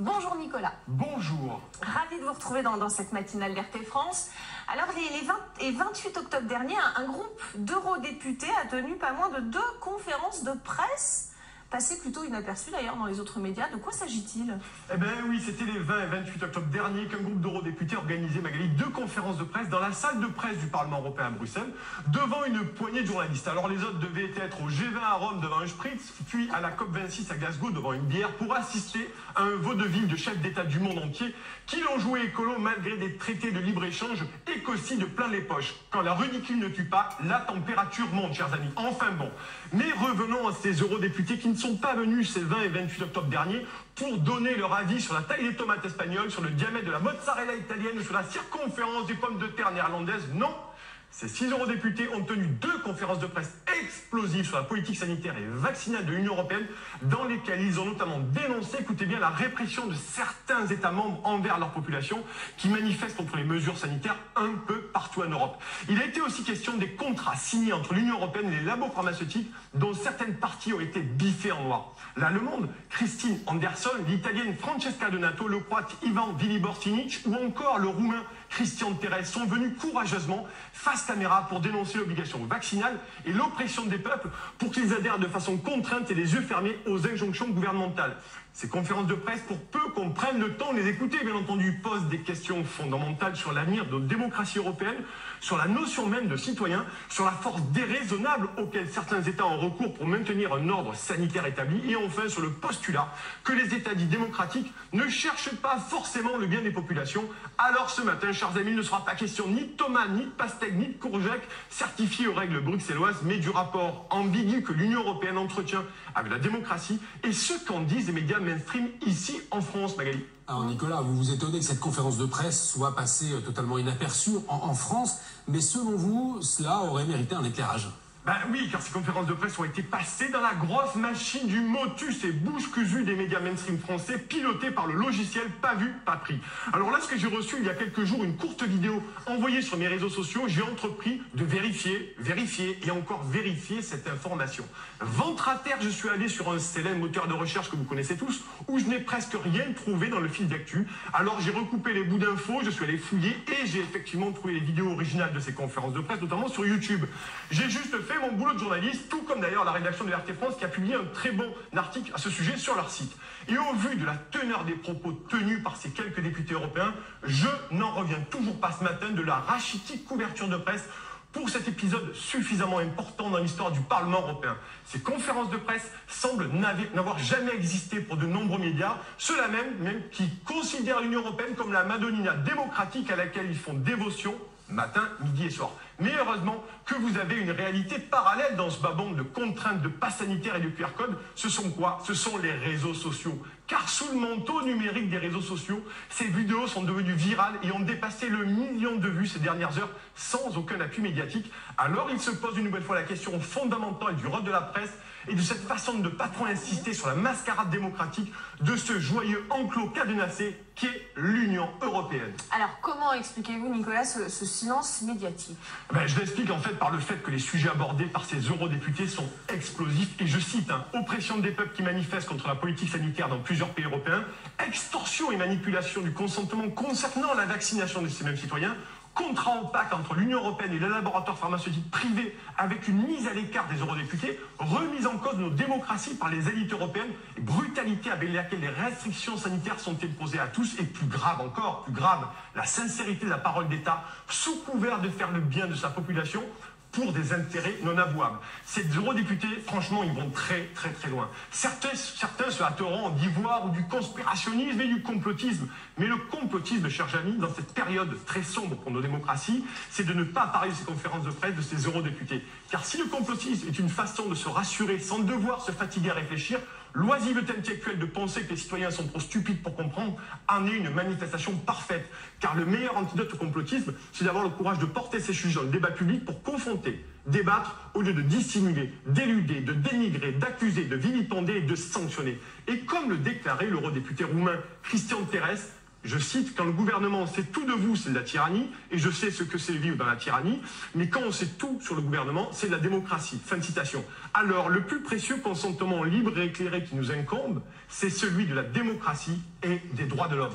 Bonjour Nicolas. Bonjour. Ravi de vous retrouver dans, cette matinale d'RT France. Alors, les, 20 et 28 octobre dernier, un groupe d'eurodéputés a tenu pas moins de deux conférences de presse passé plutôt inaperçu d'ailleurs dans les autres médias. De quoi s'agit-il? Eh bien oui, c'était les 20 et 28 octobre dernier qu'un groupe d'eurodéputés organisait, Magali, deux conférences de presse dans la salle de presse du Parlement européen à Bruxelles, devant une poignée de journalistes. Alors les autres devaient être au G20 à Rome devant un spritz, puis à la COP26 à Glasgow devant une bière pour assister à un vaudeville de chefs d'État du monde entier qui l'ont joué écolo malgré des traités de libre-échange et de plein les poches. Quand la ridicule ne tue pas, la température monte, chers amis. Enfin bon. Mais revenons à ces eurodéputés qui ne sont pas venus ces 20 et 28 octobre dernier pour donner leur avis sur la taille des tomates espagnoles, sur le diamètre de la mozzarella italienne, sur la circonférence des pommes de terre néerlandaises. Non, ces six eurodéputés ont tenu deux conférences de presse explosives sur la politique sanitaire et vaccinale de l'Union européenne, dans lesquelles ils ont notamment dénoncé, écoutez bien, la répression de certains États membres envers leur population qui manifestent contre les mesures sanitaires un peu partout en Europe. Il a été aussi question des contrats signés entre l'Union européenne et les labos pharmaceutiques, dont certaines parties ont été biffées en noir. L'allemande Christine Anderson, l'italienne Francesca Donato, le croate Ivan Vilibortinic ou encore le roumain Christian Thérèse sont venus courageusement face caméra pour dénoncer l'obligation vaccinale et l'oppression des peuples pour qu'ils adhèrent de façon contrainte et les yeux fermés aux injonctions gouvernementales. Ces conférences de presse, pour peu qu'on prenne le temps de les écouter, bien entendu, posent des questions fondamentales sur l'avenir de notre démocratie européenne, sur la notion même de citoyen, sur la force déraisonnable auquel certains États ont recours pour maintenir un ordre sanitaire établi, et enfin sur le postulat que les États dits démocratiques ne cherchent pas forcément le bien des populations. Alors ce matin, chers amis, il ne sera pas question ni de tomates, ni de pastèques, ni de courgettes certifiées aux règles bruxelloises, mais du rapport ambigu que l'Union européenne entretient avec la démocratie et ce qu'en disent les médias mainstream ici en France, Magali. Alors Nicolas, vous vous étonnez que cette conférence de presse soit passée euh, totalement inaperçue en France, mais selon vous, cela aurait mérité un éclairage? Ben oui, car ces conférences de presse ont été passées dans la grosse machine du motus et bouche cousue des médias mainstream français, pilotés par le logiciel Pas vu, pas pris. Alors là, ce que j'ai reçu il y a quelques jours, une courte vidéo envoyée sur mes réseaux sociaux, j'ai entrepris de vérifier, vérifier et encore vérifier cette information. Ventre à terre, je suis allé sur un célèbre moteur de recherche que vous connaissez tous, où je n'ai presque rien trouvé dans le fil d'actu. Alors j'ai recoupé les bouts d'infos, je suis allé fouiller et j'ai effectivement trouvé les vidéos originales de ces conférences de presse, notamment sur YouTube. J'ai juste fait mon boulot de journaliste, tout comme d'ailleurs la rédaction de RT France qui a publié un très bon article à ce sujet sur leur site. Et au vu de la teneur des propos tenus par ces quelques députés européens, je n'en reviens toujours pas ce matin de la rachitique couverture de presse pour cet épisode suffisamment important dans l'histoire du Parlement européen. Ces conférences de presse semblent n'avoir jamais existé pour de nombreux médias, ceux-là même, même qui considèrent l'Union européenne comme la Madonnina démocratique à laquelle ils font dévotion matin, midi et soir. Mais heureusement que vous avez une réalité parallèle dans ce babon de contraintes de passe sanitaire et de QR code. Ce sont quoi? Ce sont les réseaux sociaux. Car sous le manteau numérique des réseaux sociaux, ces vidéos sont devenues virales et ont dépassé le million de vues ces dernières heures sans aucun appui médiatique. Alors il se pose une nouvelle fois la question fondamentale du rôle de la presse et de cette façon de pas trop insister sur la mascarade démocratique de ce joyeux enclos cadenassé qu'est l'Union européenne. Alors comment expliquez-vous, Nicolas, ce, silence médiatique? Ben, Je l'explique en fait par le fait que les sujets abordés par ces eurodéputés sont explosifs. Et je cite, hein, oppression des peuples qui manifestent contre la politique sanitaire dans plusieurs pays européens, extorsion et manipulation du consentement concernant la vaccination de ces mêmes citoyens, contrat opaque entre l'Union européenne et les laboratoires pharmaceutiques privés avec une mise à l'écart des eurodéputés, remise en cause de nos démocraties par les élites européennes, brutalité avec laquelle les restrictions sanitaires sont imposées à tous, et plus grave encore, plus grave, la sincérité de la parole d'État, sous couvert de faire le bien de sa population, pour des intérêts non avouables. Ces eurodéputés, franchement, ils vont très très très loin. Certains, se hâteront d'y voir du conspirationnisme et du complotisme. Mais le complotisme, chers amis, dans cette période très sombre pour nos démocraties, c'est de ne pas parler de ces conférences de presse de ces eurodéputés. Car si le complotisme est une façon de se rassurer sans devoir se fatiguer à réfléchir, L'oisiveté intellectuelle de penser que les citoyens sont trop stupides pour comprendre en est une manifestation parfaite. Car le meilleur antidote au complotisme, c'est d'avoir le courage de porter ses sujets dans le débat public pour confronter, débattre au lieu de dissimuler, d'éluder, de dénigrer, d'accuser, de vilipender et de sanctionner. Et comme le déclarait l'eurodéputé roumain Christian Terès, je cite, quand le gouvernement sait tout de vous, c'est de la tyrannie, et je sais ce que c'est vivre dans la tyrannie, mais quand on sait tout sur le gouvernement, c'est de la démocratie. Fin de citation. Alors, le plus précieux consentement libre et éclairé qui nous incombe, c'est celui de la démocratie et des droits de l'homme.